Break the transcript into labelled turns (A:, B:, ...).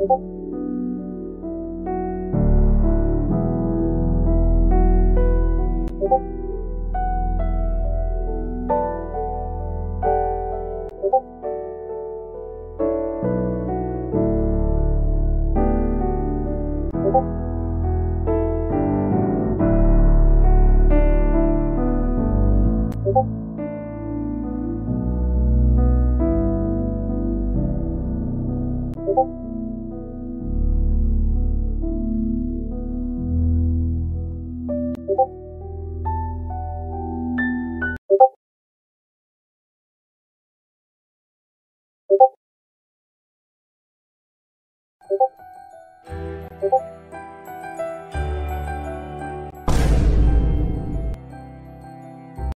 A: 어? You